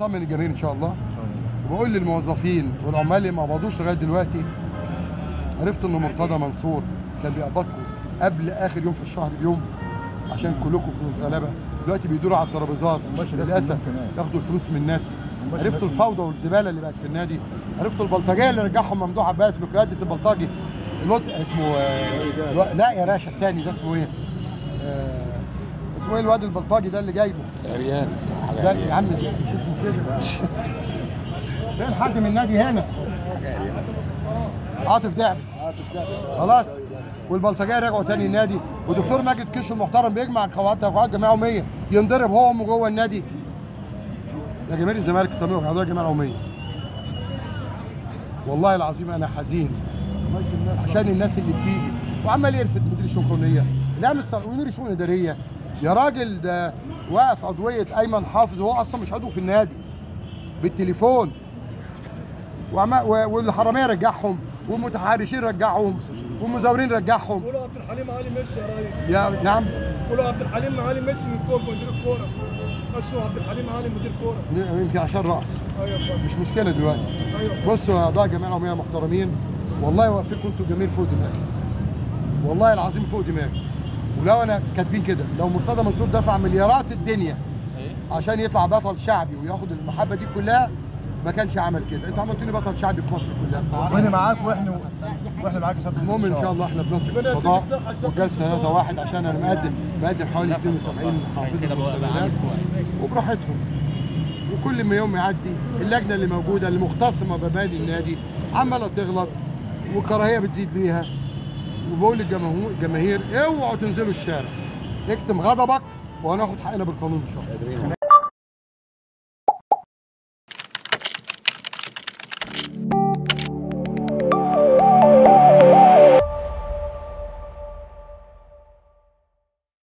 بطمن الجماهير إن شاء الله. وبقول للموظفين والعمال اللي ما قبضوش لغاية دلوقتي عرفت ان مرتضى منصور كان بيقبضكم قبل آخر يوم في الشهر بيوم عشان كلكم كنتوا غلابة. دلوقتي بيدوروا على الترابيزات. للأسف هناك. ياخدوا الفلوس من الناس. عرفتوا الفوضى والزبالة اللي بقت في النادي؟ عرفتوا البلطجية اللي رجعهم ممدوح عباس بقياده البلطجي؟ الواد اسمه آه، الوا- لا يا باشا التاني ده اسمه إيه؟ آه، اسمه إيه الواد البلطجي ده اللي جايبه؟ عريان. اسمه حاجة. يا عم مش اسمه كده. فين حد من النادي هنا؟ عاطف دعبس خلاص. والبلطجية رجعوا تاني النادي. ودكتور ماجد كيش المحترم بيجمع قواعد توقعات جمعيه عموميه ينضرب هو وأمه جوه النادي. يا جماهير الزمالك الطبيعي قضايا جمعيه عموميه والله العظيم أنا حزين. عشان الناس اللي بتيجي. وعمال يرفد مدير لا مش ومدير الشؤون الاداريه يا راجل ده واقف عضوية أيمن حافظ وهو أصلا مش عضو في النادي بالتليفون. والحرامية رجعهم والمتحرشين رجعهم والمزورين رجعهم. قولوا عبد الحليم علي مشي يا ريس يا نعم. قولوا عبد الحليم علي مشي من كوب مدير الكورة. مشوا عبد الحليم علي مدير كوره يمكن عشان رأس. أيوه مش مشكلة دلوقتي. أيوه. بصوا يا أعضاء جمعيه العموميه محترمين والله واقفين أنتوا جميل فوق دماغي. والله العظيم فوق دماغي. ولو أنا كاتبين كده لو مرتضى منصور دفع مليارات الدنيا عشان يطلع بطل شعبي وياخد المحبة دي كلها ما كانش عمل كده. أنت عملتني بطل شعبي في مصر كلها. وأنا معاك وإحنا وإحنا معاك يا المهم إن شاء الله إحنا بنثق في القضاء والجلسه 3 واحد عشان أنا مقدم مقدم حوالي 72 حافظه مستندات وبراحتهم. وكل ما يوم يعدي اللجنة اللي موجودة اللي مختصمه بمبادئ النادي عمالة تغلط والكراهية بتزيد بيها. وبقول للجماهير اوعوا تنزلوا الشارع. اكتم غضبك وهناخد حقنا بالقانون إن شاء الله.